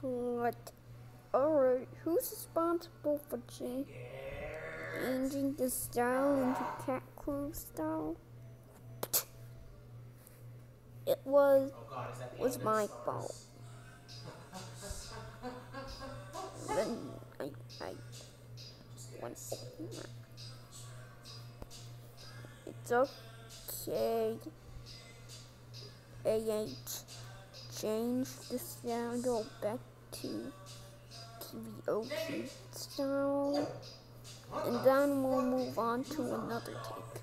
cut. Alright, who's responsible for changing the style into cat crew style? It was was my fault. then I I went over. It's okay. AH change the sound go back to TVOP style and then we'll move on to another take.